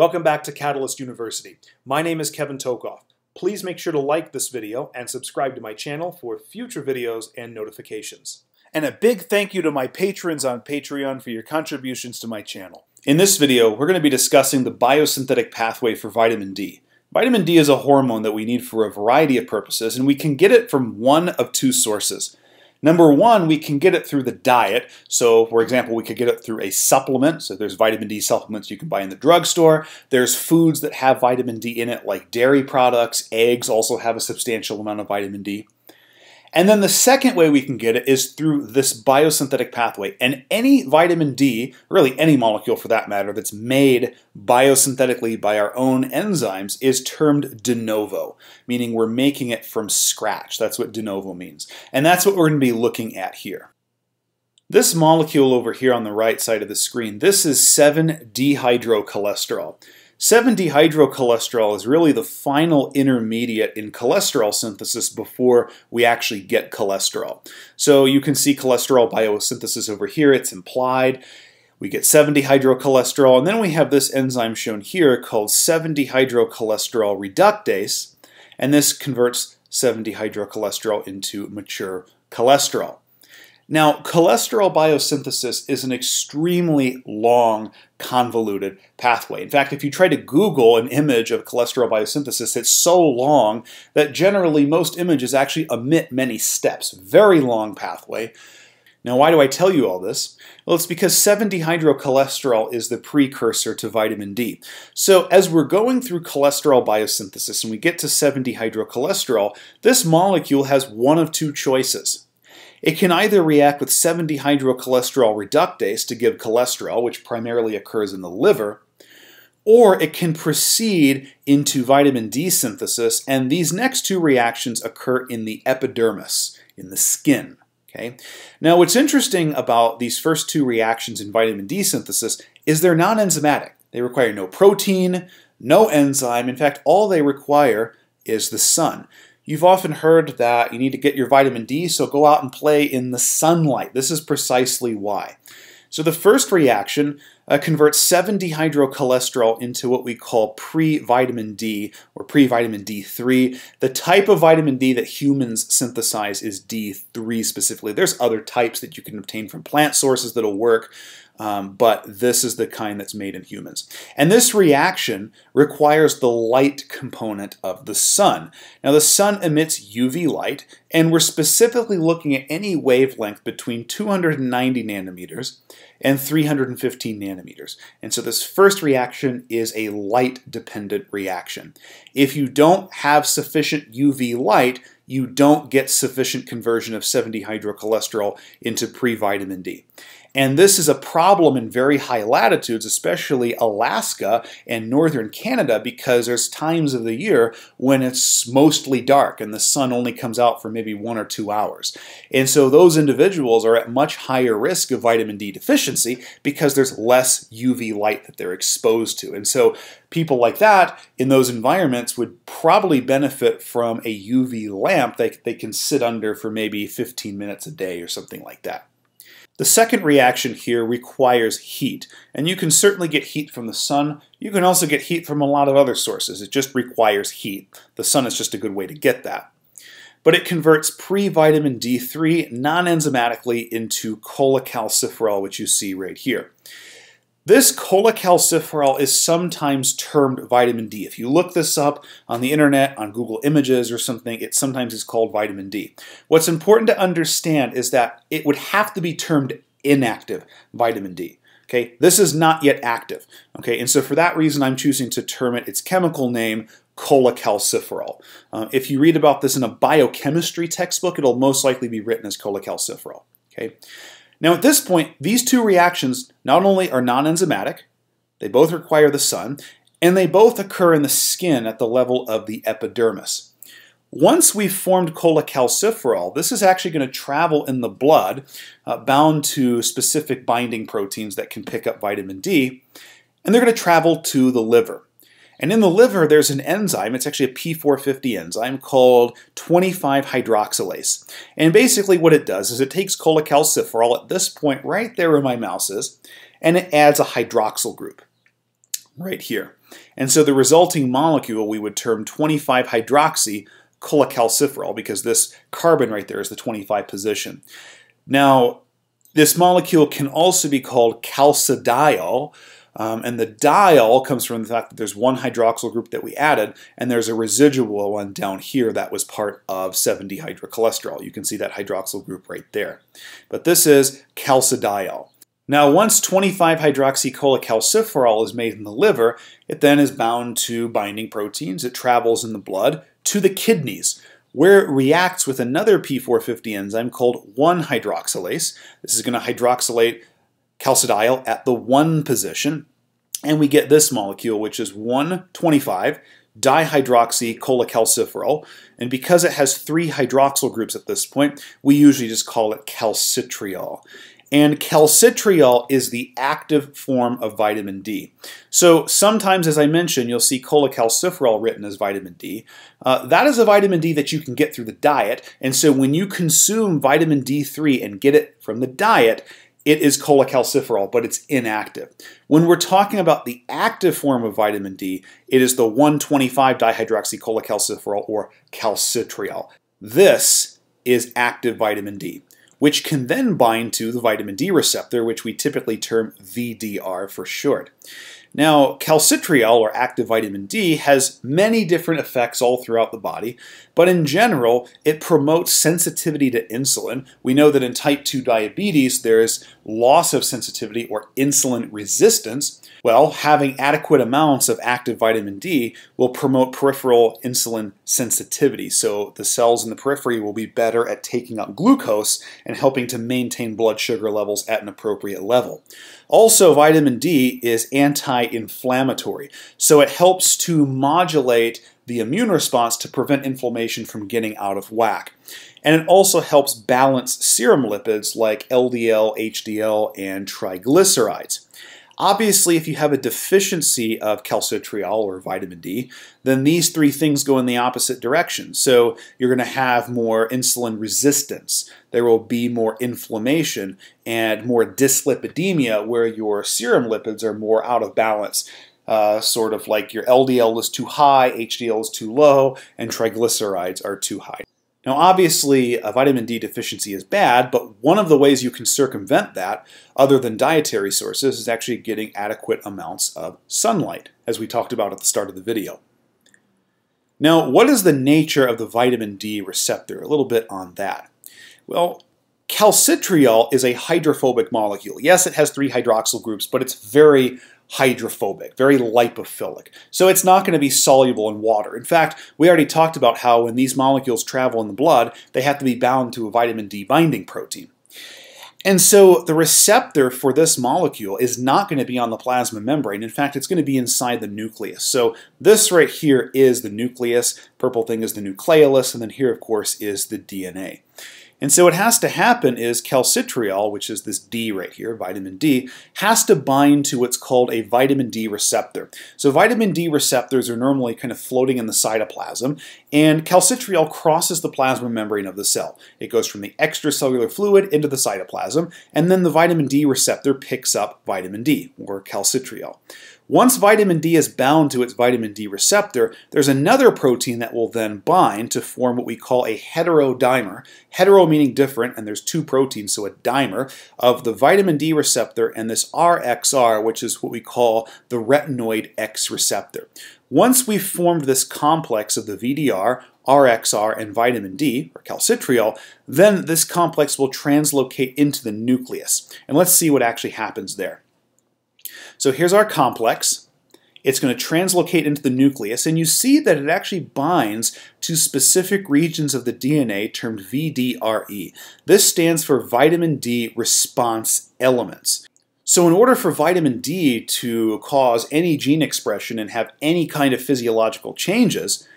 Welcome back to Catalyst University. My name is Kevin Tokoph. Please make sure to like this video and subscribe to my channel for future videos and notifications. And a big thank you to my patrons on Patreon for your contributions to my channel. In this video, we're going to be discussing the biosynthetic pathway for vitamin D. Vitamin D is a hormone that we need for a variety of purposes, and we can get it from one of two sources. Number one, we can get it through the diet. So, for example, we could get it through a supplement. So, there's vitamin D supplements you can buy in the drugstore. There's foods that have vitamin D in it, like dairy products. Eggs also have a substantial amount of vitamin D. And then the second way we can get it is through this biosynthetic pathway. And any vitamin D, really any molecule for that matter, that's made biosynthetically by our own enzymes is termed de novo, meaning we're making it from scratch. That's what de novo means. And that's what we're going to be looking at here. This molecule over here on the right side of the screen, this is 7-dehydrocholesterol. 7-dehydrocholesterol is really the final intermediate in cholesterol synthesis before we actually get cholesterol. So you can see cholesterol biosynthesis over here, it's implied. We get 7-dehydrocholesterol, and then we have this enzyme shown here called 7-dehydrocholesterol reductase, and this converts 7-dehydrocholesterol into mature cholesterol. Now, cholesterol biosynthesis is an extremely long, convoluted pathway. In fact, if you try to Google an image of cholesterol biosynthesis, it's so long that generally most images actually omit many steps. Very long pathway. Now, why do I tell you all this? Well, it's because 7-dehydrocholesterol is the precursor to vitamin D. So as we're going through cholesterol biosynthesis and we get to 7-dehydrocholesterol, this molecule has one of two choices. It can either react with 7-dehydrocholesterol reductase to give cholesterol, which primarily occurs in the liver, or it can proceed into vitamin D synthesis, and these next two reactions occur in the epidermis, in the skin. Okay. Now, what's interesting about these first two reactions in vitamin D synthesis is they're non-enzymatic. They require no protein, no enzyme. In fact, all they require is the sun. You've often heard that you need to get your vitamin D, so go out and play in the sunlight. This is precisely why. So the first reaction uh, converts 7-dehydrocholesterol into what we call pre-vitamin D or pre-vitamin D3. The type of vitamin D that humans synthesize is D3 specifically. There's other types that you can obtain from plant sources that'll work, um, but this is the kind that's made in humans. And this reaction requires the light component of the sun. Now the sun emits UV light, and we're specifically looking at any wavelength between 290 nanometers and 315 nanometers. And so this first reaction is a light-dependent reaction. If you don't have sufficient UV light, you don't get sufficient conversion of 7-dehydrocholesterol into pre-vitamin D. And this is a problem in very high latitudes, especially Alaska and northern Canada, because there's times of the year when it's mostly dark and the sun only comes out for maybe one or two hours. And so those individuals are at much higher risk of vitamin D deficiency because there's less UV light that they're exposed to. And so people like that in those environments would probably benefit from a UV lamp that they can sit under for maybe 15 minutes a day or something like that. The second reaction here requires heat, and you can certainly get heat from the sun. You can also get heat from a lot of other sources. It just requires heat. The sun is just a good way to get that. But it converts pre-vitamin D3 non-enzymatically into cholecalciferol, which you see right here. This cholecalciferol is sometimes termed vitamin D. If you look this up on the internet, on Google Images or something, it sometimes is called vitamin D. What's important to understand is that it would have to be termed inactive vitamin D. Okay, this is not yet active. Okay, and so for that reason, I'm choosing to term it its chemical name cholecalciferol. Uh, if you read about this in a biochemistry textbook, it'll most likely be written as cholecalciferol. Okay. Now at this point, these two reactions not only are non-enzymatic, they both require the sun, and they both occur in the skin at the level of the epidermis. Once we've formed cholecalciferol, this is actually going to travel in the blood, uh, bound to specific binding proteins that can pick up vitamin D, and they're going to travel to the liver. And in the liver, there's an enzyme, it's actually a P450 enzyme called 25-hydroxylase. And basically what it does is it takes cholecalciferol at this point right there where my mouse is, and it adds a hydroxyl group. right here. And so the resulting molecule we would term 25-hydroxy cholecalciferol because this carbon right there is the 25 position. Now, this molecule can also be called calcidiol, um, and the diol comes from the fact that there's one hydroxyl group that we added, and there's a residual one down here that was part of 7-dehydrocholesterol. You can see that hydroxyl group right there. But this is calcidiol. Now, once 25-hydroxycholecalciferol is made in the liver, it then is bound to binding proteins. It travels in the blood to the kidneys, where it reacts with another P450 enzyme called 1-hydroxylase. This is going to hydroxylate calcidiol at the 1 position, and we get this molecule, which is 125 dihydroxycholecalciferol. And because it has three hydroxyl groups at this point, we usually just call it calcitriol. And calcitriol is the active form of vitamin D. So sometimes, as I mentioned, you'll see cholecalciferol written as vitamin D. Uh, that is a vitamin D that you can get through the diet. And so when you consume vitamin D3 and get it from the diet, it is cholecalciferol, but it's inactive. When we're talking about the active form of vitamin D, it is the 125 dihydroxycholecalciferol or calcitriol. This is active vitamin D which can then bind to the vitamin D receptor, which we typically term VDR for short. Now, calcitriol, or active vitamin D, has many different effects all throughout the body, but in general, it promotes sensitivity to insulin. We know that in type 2 diabetes, there is loss of sensitivity or insulin resistance. Well, having adequate amounts of active vitamin D will promote peripheral insulin sensitivity. So the cells in the periphery will be better at taking up glucose and helping to maintain blood sugar levels at an appropriate level. Also, vitamin D is anti-inflammatory, so it helps to modulate the immune response to prevent inflammation from getting out of whack. And it also helps balance serum lipids like LDL, HDL, and triglycerides. Obviously, if you have a deficiency of calcitriol or vitamin D, then these three things go in the opposite direction. So you're going to have more insulin resistance. There will be more inflammation and more dyslipidemia where your serum lipids are more out of balance. Uh, sort of like your LDL is too high, HDL is too low, and triglycerides are too high. Now, obviously, a vitamin D deficiency is bad, but one of the ways you can circumvent that, other than dietary sources, is actually getting adequate amounts of sunlight, as we talked about at the start of the video. Now, what is the nature of the vitamin D receptor? A little bit on that. Well, calcitriol is a hydrophobic molecule. Yes, it has three hydroxyl groups, but it's very hydrophobic, very lipophilic. So it's not going to be soluble in water. In fact, we already talked about how when these molecules travel in the blood, they have to be bound to a vitamin D binding protein. And so the receptor for this molecule is not going to be on the plasma membrane. In fact, it's going to be inside the nucleus. So this right here is the nucleus, purple thing is the nucleolus, and then here, of course, is the DNA. And so what has to happen is calcitriol, which is this D right here, vitamin D, has to bind to what's called a vitamin D receptor. So vitamin D receptors are normally kind of floating in the cytoplasm, and calcitriol crosses the plasma membrane of the cell. It goes from the extracellular fluid into the cytoplasm, and then the vitamin D receptor picks up vitamin D, or calcitriol. Once vitamin D is bound to its vitamin D receptor, there's another protein that will then bind to form what we call a heterodimer. Hetero meaning different, and there's two proteins, so a dimer, of the vitamin D receptor and this RXR, which is what we call the retinoid X receptor. Once we've formed this complex of the VDR, RXR, and vitamin D, or calcitriol, then this complex will translocate into the nucleus. And let's see what actually happens there. So here's our complex. It's going to translocate into the nucleus, and you see that it actually binds to specific regions of the DNA termed VDRE. This stands for vitamin D response elements. So in order for vitamin D to cause any gene expression and have any kind of physiological changes,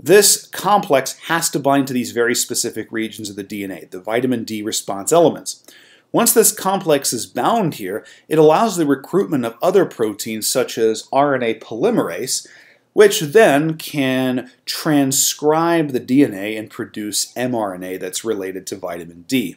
this complex has to bind to these very specific regions of the DNA, the vitamin D response elements. Once this complex is bound here, it allows the recruitment of other proteins such as RNA polymerase, which then can transcribe the DNA and produce mRNA that's related to vitamin D.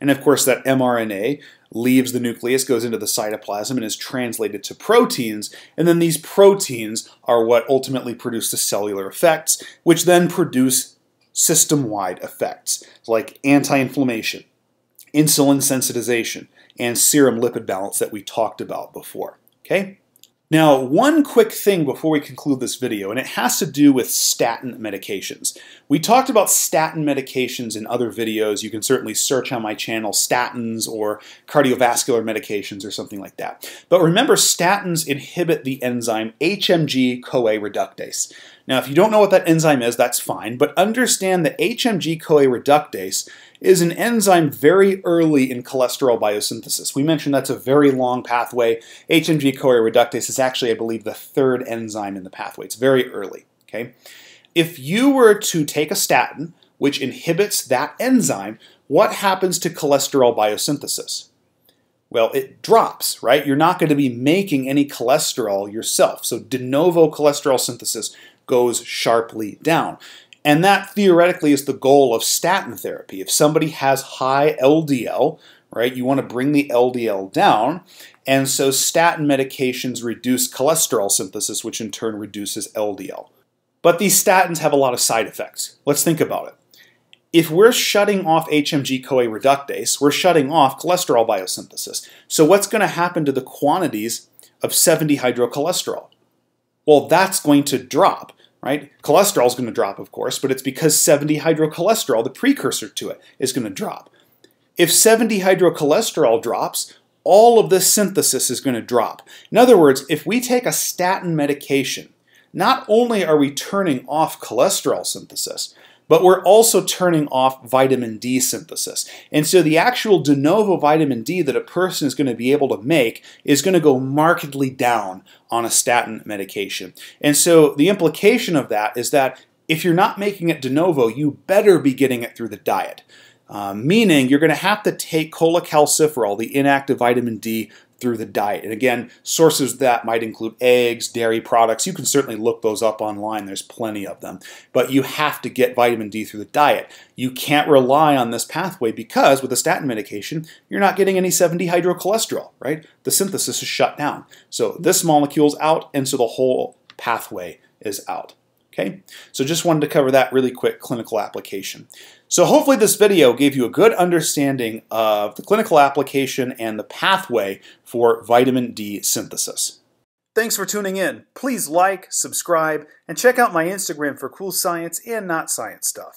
And of course, that mRNA leaves the nucleus, goes into the cytoplasm, and is translated to proteins. And then these proteins are what ultimately produce the cellular effects, which then produce system wide effects like anti inflammation, insulin sensitization, and serum lipid balance that we talked about before. Okay? Now, one quick thing before we conclude this video, and it has to do with statin medications. We talked about statin medications in other videos. You can certainly search on my channel statins or cardiovascular medications or something like that. But remember, statins inhibit the enzyme HMG-CoA reductase. Now, if you don't know what that enzyme is, that's fine, but understand that HMG-CoA reductase is an enzyme very early in cholesterol biosynthesis. We mentioned that's a very long pathway. HMG-CoA reductase is actually, I believe, the third enzyme in the pathway. It's very early, okay? If you were to take a statin, which inhibits that enzyme, what happens to cholesterol biosynthesis? Well, it drops, right? You're not going to be making any cholesterol yourself. So de novo cholesterol synthesis goes sharply down. And that theoretically is the goal of statin therapy. If somebody has high LDL, right, you want to bring the LDL down. And so statin medications reduce cholesterol synthesis, which in turn reduces LDL. But these statins have a lot of side effects. Let's think about it. If we're shutting off HMG-CoA reductase, we're shutting off cholesterol biosynthesis. So what's going to happen to the quantities of 7-dehydrocholesterol? Well, that's going to drop right? Cholesterol is going to drop, of course, but it's because 7-dehydrocholesterol, the precursor to it, is going to drop. If 7-dehydrocholesterol drops, all of this synthesis is going to drop. In other words, if we take a statin medication, not only are we turning off cholesterol synthesis, but we're also turning off vitamin D synthesis. And so the actual de novo vitamin D that a person is going to be able to make is going to go markedly down on a statin medication. And so the implication of that is that if you're not making it de novo, you better be getting it through the diet. Uh, meaning you're going to have to take cholecalciferol, the inactive vitamin D, through the diet. And again, sources that might include eggs, dairy products. You can certainly look those up online. There's plenty of them. But you have to get vitamin D through the diet. You can't rely on this pathway because with a statin medication, you're not getting any 7-dehydrocholesterol, right? The synthesis is shut down. So this molecule's out, and so the whole pathway is out. Okay, so just wanted to cover that really quick clinical application. So hopefully this video gave you a good understanding of the clinical application and the pathway for vitamin D synthesis. Thanks for tuning in. Please like, subscribe, and check out my Instagram for cool science and not science stuff.